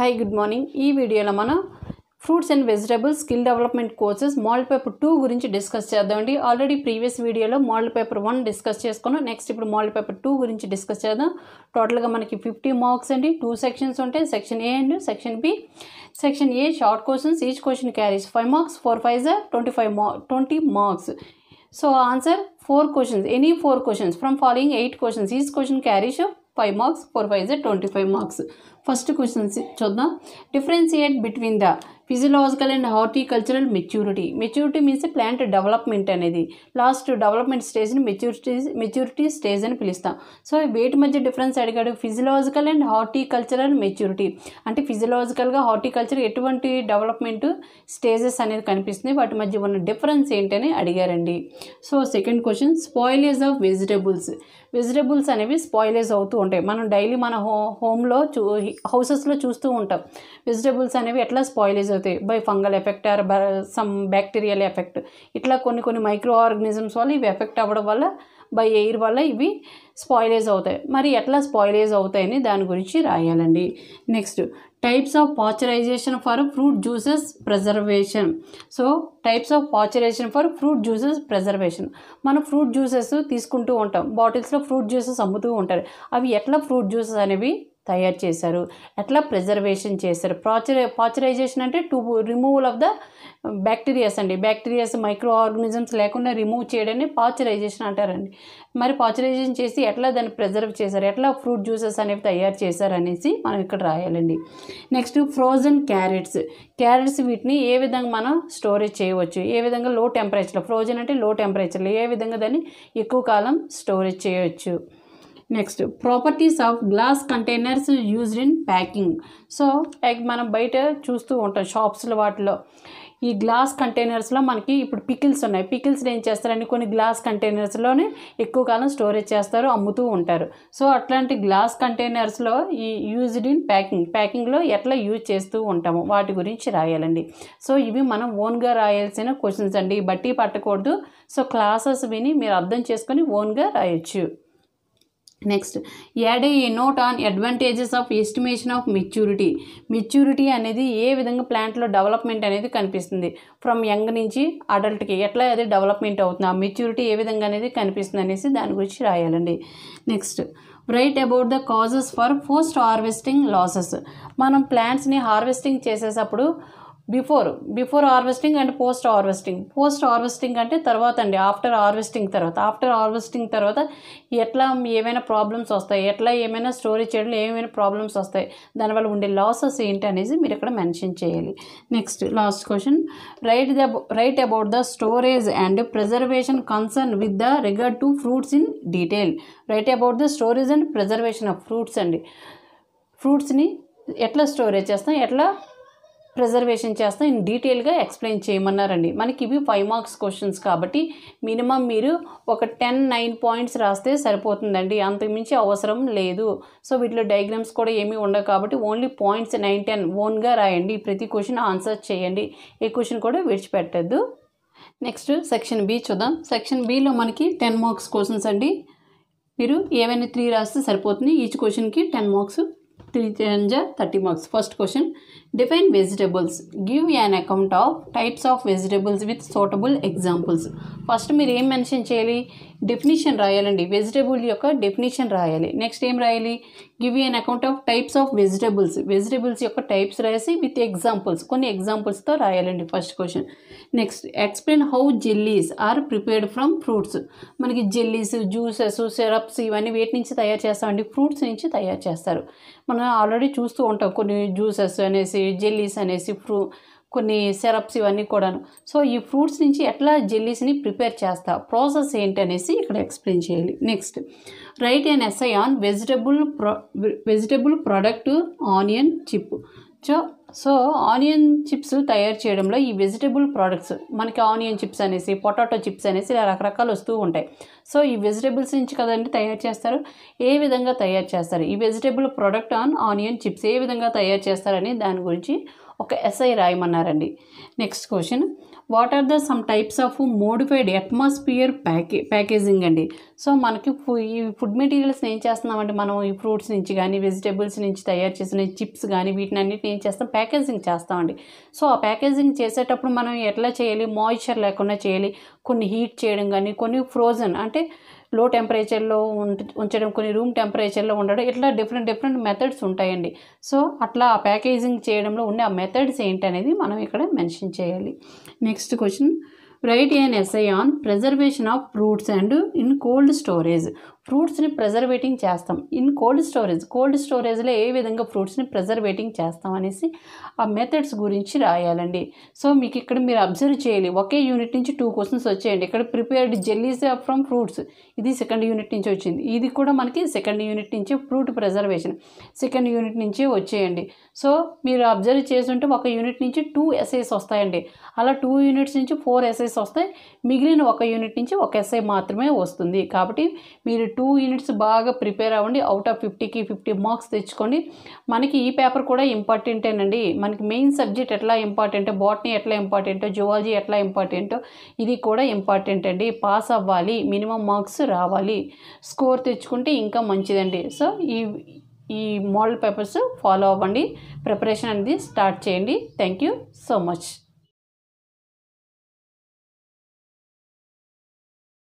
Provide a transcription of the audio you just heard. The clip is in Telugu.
హాయ్ గుడ్ మార్నింగ్ ఈ వీడియోలో మనం fruits and vegetables skill development courses model paper two గురించి డిస్కస్ చేద్దామండి. ఆల్రెడీ ప్రీవియస్ వీడియోలో మోడల్ పేపర్ వన్ డిస్కస్ చేసుకున్నాం. నెక్స్ట్ ఇప్పుడు మోడల్ పేపర్ టూ గురించి డిస్కస్ చేద్దాం. టోటల్గా మనకి ఫిఫ్టీ మార్క్స్ అండి. టూ సెక్షన్స్ ఉంటాయి. Section A and section B section A short questions each question carries five marks four five are twenty five mark twenty marks so answer four questions any four questions from following eight questions each question carries five marks four five are twenty five marks first questions చూద్దాం. Differentiate between the physiological and horticultural maturity maturity means plant development అనేది. లాస్ట్ డెవలప్మెంట్ స్టేజ్ని మెచ్యూరిటీ మెచ్యూరిటీ స్టేజ్ అని పిలుస్తాం. సో వేటి మధ్య డిఫరెన్స్ అడిగాడు. ఫిజియలాజికల్ అండ్ హార్టికల్చరల్ మెచ్యూరిటీ అంటే ఫిజియలాజికల్గా హార్టికల్చర్ ఎటువంటి డెవలప్మెంట్ స్టేజెస్ అనేది కనిపిస్తుంది. వాటి మధ్య ఉన్న డిఫరెన్స్ ఏంటని అడిగారండి. So second question spoilage of vegetables vegetables అనేవి స్పాయిలేజ్ అవుతూ ఉంటాయి. మనం డైలీ మన హో హోమ్లో చూ హౌసెస్లో చూస్తూ ఉంటాం. వెజిటబుల్స్ అనేవి ఎట్లా స్పాయిలేజ్ అవుతాయి? By fungal effect or some bacterial effect. ఇట్లా కొన్ని కొన్ని మైక్రో ఆర్గనిజమ్స్ వల్ల ఇవి ఎఫెక్ట్ అవ్వడం వల్ల బై ఎయిర్ వల్ల ఇవి స్పాయిలేజ్ అవుతాయి. మరి ఎట్లా స్పాయిలేజ్ అవుతాయని దాని గురించి రాయాలండి. Next types of pasteurization for fruit juices preservation. So types of pasteurization for fruit juices preservation. మనం ఫ్రూట్ జ్యూసెస్ తీసుకుంటూ ఉంటాం. బాటిల్స్లో ఫ్రూట్ జ్యూసెస్ అమ్ముతూ ఉంటారు. అవి ఎట్లా ఫ్రూట్ జ్యూసెస్ అనేవి తయారు చేశారు. ఎట్లా ప్రిజర్వేషన్ చేశారు? పాచరై పాచరైజేషన్ అంటే to removal of the bacterias అండి. బ్యాక్టీరియాస్ మైక్రో ఆర్గనిజమ్స్ లేకుండా రిమూవ్ చేయడాన్ని పాచరైజేషన్ అంటారండి. మరి పాచరైజేషన్ చేసి ఎట్లా దాన్ని ప్రిజర్వ్ చేశారు? ఎట్లా ఫ్రూట్ జ్యూసెస్ అనేవి తయారు చేశారు అనేసి మనం ఇక్కడ రాయాలండి. నెక్స్ట్ ఫ్రోజన్ క్యారెట్స్ క్యారెట్స్ వీటిని ఏ విధంగా మనం స్టోరేజ్ చేయవచ్చు? ఏ విధంగా లో టెంపరేచర్లో ఫ్రోజన్ అంటే లో టెంపరేచర్లో ఏ విధంగా దాన్ని ఎక్కువ కాలం స్టోరేజ్ చేయవచ్చు? Next properties of glass containers used in packing so like మనం బయట చూస్తూ ఉంటాం షాప్స్లో వాటిలో. ఈ గ్లాస్ కంటైనర్స్లో మనకి ఇప్పుడు పికిల్స్ ఉన్నాయి. పికిల్స్ ఏం చేస్తారండి కొన్ని గ్లాస్ కంటైనర్స్లోనే ఎక్కువ కాలం స్టోరేజ్ చేస్తారు అమ్ముతూ ఉంటారు. సో అట్లాంటి గ్లాస్ కంటైనర్స్లో ఈ యూజ్డ్ ఇన్ ప్యాకింగ్ ప్యాకింగ్లో ఎట్లా యూజ్ చేస్తూ ఉంటాము? వాటి గురించి రాయాలండి. సో ఇవి మనం ఓన్గా రాయాల్సిన క్వశ్చన్స్ అండి. బట్టి పట్టకూడదు. సో క్లాసెస్ విని మీరు అర్థం చేసుకొని ఓన్గా రాయొచ్చు. Next add a note on advantages of estimation of maturity maturity అనేది ఏ విధంగా ప్లాంట్లో డెవలప్మెంట్ అనేది కనిపిస్తుంది? ఫ్రమ్ యంగ్ నుంచి అడల్ట్కి ఎట్లా అది డెవలప్మెంట్ అవుతుంది? ఆ మెచ్యూరిటీ ఏ విధంగా అనేది కనిపిస్తుంది అనేసి దాని గురించి రాయాలండి. Next write about the causes for post harvesting losses మనం ప్లాంట్స్ని హార్వెస్టింగ్ చేసేటప్పుడు before before harvesting and post harvesting. Post harvesting అంటే తర్వాత అండి ఆఫ్టర్ హార్వెస్టింగ్ తర్వాత. ఆఫ్టర్ హార్వెస్టింగ్ తర్వాత ఎట్లా ఏమైనా ప్రాబ్లమ్స్ వస్తాయి ఎట్లా ఏమైనా స్టోరేజ్ చేయడంలో ఏమైనా ప్రాబ్లమ్స్ వస్తాయి దానివల్ల ఉండే లాసెస్ ఏంటి అనేది మీరు ఇక్కడ మెన్షన్ చేయాలి. Next last question. Write the write about the storage and preservation concern with the regard to fruits in detail. Write about the storage and preservation of fruits అండి. ఫ్రూట్స్ని ఎట్లా స్టోరేజ్ చేస్తాం ఎట్లా ప్రిజర్వేషన్ చేస్తాం ఇన్ డీటెయిల్గా ఎక్స్ప్లెయిన్ చేయమన్నారండి. మనకి ఇవి ఫైవ్ మార్క్స్ క్వశ్చన్స్ కాబట్టి మినిమం మీరు ఒక టెన్ నైన్ పాయింట్స్ రాస్తే సరిపోతుందండి. అంతకుమించి అవసరం లేదు. సో వీటిలో డయాగ్రామ్స్ కూడా ఏమీ ఉండవు కాబట్టి ఓన్లీ పాయింట్స్ నైన్ టెన్ ఓన్గా రాయండి. ప్రతి క్వశ్చన్ ఆన్సర్ చేయండి. ఏ క్వశ్చన్ కూడా విడిచిపెట్టద్దు. నెక్స్ట్ సెక్షన్ బి చూద్దాం. సెక్షన్ బిలో మనకి టెన్ మార్క్స్ క్వశ్చన్స్ అండి. మీరు ఏవైనా త్రీ రాస్తే సరిపోతుంది. ఈచ్ క్వశ్చన్కి ten marks three ten are thirty marks first question define vegetables give an account of types of vegetables with suitable examples first మీరు ఏం మెన్షన్ చేయాలి? డెఫినేషన్ రాయాలండి. వెజిటబుల్ యొక్క డెఫినేషన్ రాయాలి. నెక్స్ట్ ఏం రాయాలి? Give an account of types of vegetables vegetables యొక్క టైప్స్ రాసి విత్ ఎగ్జాంపుల్స్ కొన్ని ఎగ్జాంపుల్స్తో రాయాలండి first question next explain how jellies are prepared from fruits మనకి జెల్లీస్ జ్యూసెస్ సిరప్స్ ఇవన్నీ వేటి నుంచి తయారు చేస్తామండి? ఫ్రూట్స్ నుంచి తయారు చేస్తారు. మనం ఆల్రెడీ చూస్తూ ఉంటాం. కొన్ని జ్యూసెస్ అనేసి జెల్లీస్ అనేసి ఫ్రూ కొన్ని సిరప్స్ ఇవన్నీ కూడాను. సో ఈ ఫ్రూట్స్ నుంచి ఎట్లా జెల్లీస్ని ప్రిపేర్ చేస్తా? ప్రాసెస్ ఏంటి అనేసి ఇక్కడ ఎక్స్ప్లెయిన్ చేయాలి. Next write an essay on vegetable pro vegetable product onion chip. So so onion chips తయారు చేయడంలో ఈ వెజిటబుల్ ప్రోడక్ట్స్ మనకి ఆనియన్ చిప్స్ అనేసి పొటాటో చిప్స్ అనేసి ఇలా రకరకాలు వస్తూ ఉంటాయి. సో ఈ వెజిటబుల్స్ నుంచి కదండి తయారు చేస్తారు? ఏ విధంగా తయారు చేస్తారు? ఈ vegetable product on onion chips ఏ విధంగా తయారు చేస్తారని దాని గురించి ఒక essay రాయమన్నారండి. Next question what are the some types of modified atmosphere pack packaging అండి? సో మనకి ఫు- ఈ ఫుడ్ మెటీరియల్స్ని ఏం చేస్తున్నామంటే మనం ఈ ఫ్రూట్స్ నుంచి కానీ వెజిటేబుల్స్ నుంచి తయారు చేసిన చిప్స్ కానీ వీటిని అన్నిటిని ఏం చేస్తాం? ప్యాకేజింగ్ చేస్తామండి. సో ఆ ప్యాకేజింగ్ చేసేటప్పుడు మనం ఎట్లా చేయాలి? మాయిశ్చర్ లేకుండా చేయాలి. కొన్ని హీట్ చేయడం కానీ కొన్ని ఫ్రోజన్ అంటే లో టెంపరేచర్లో ఉంచడం కొన్ని రూమ్ టెంపరేచర్లో ఉండడం ఇట్లా డిఫరెంట్ డిఫరెంట్ మెథడ్స్ ఉంటాయండి. సో అట్లా ఆ ప్యాకేజింగ్ చేయడంలో ఉండే ఆ మెథడ్స్ ఏంటి అనేది మనం ఇక్కడ మెన్షన్ చేయాలి. Next question. Write an essay on preservation of fruits and in cold storage. ఫ్రూట్స్ని ప్రిజర్వేటింగ్ చేస్తాం. ఇన్ కోల్డ్ స్టోరేజ్ కోల్డ్ స్టోరేజ్లో ఏ విధంగా ఫ్రూట్స్ని ప్రిజర్వేటింగ్ చేస్తాం అనేసి ఆ మెథడ్స్ గురించి రాయాలండి. సో మీకు ఇక్కడ మీరు అబ్జర్వ్ చేయాలి. ఒకే యూనిట్ నుంచి టూ క్వశ్చన్స్ వచ్చేయండి. ఇక్కడ ప్రిపేర్డ్ జెల్లీస్ ఫ్రమ్ ఫ్రూట్స్. ఇది సెకండ్ యూనిట్ నుంచి వచ్చింది. ఇది కూడా మనకి సెకండ్ యూనిట్ నుంచి ఫ్రూట్ ప్రిజర్వేషన్ సెకండ్ యూనిట్ నుంచి వచ్చేయండి. సో మీరు అబ్జర్వ్ చేస్తుంటే ఒక యూనిట్ నుంచి టూ ఎస్ఐస్ వస్తాయండి. అలా టూ యూనిట్స్ నుంచి ఫోర్ ఎస్ఐస్ వస్తాయి. మిగిలిన ఒక యూనిట్ నుంచి ఒక ఎస్ఐ మాత్రమే వస్తుంది. కాబట్టి మీరు టూ యూనిట్స్ బాగా ప్రిపేర్ అవ్వండి. అవుట్ ఆఫ్ ఫిఫ్టీకి ఫిఫ్టీ మార్క్స్ తెచ్చుకోండి. మనకి ఈ పేపర్ కూడా ఇంపార్టెంటేనండి మనకి మెయిన్ సబ్జెక్ట్ ఎట్లా ఇంపార్టెంట్ బాటనీ ఎట్లా ఇంపార్టెంటో జువాలజీ ఎట్లా ఇంపార్టెంటో ఇది కూడా ఇంపార్టెంట్ అండి. పాస్ అవ్వాలి మినిమం మార్క్స్ రావాలి. స్కోర్ తెచ్చుకుంటే ఇంకా మంచిదండి. సో ఈ ఈ మోడల్ పేపర్స్ ఫాలో అవ్వండి. ప్రిపరేషన్ అనేది స్టార్ట్ చేయండి. Thank you so much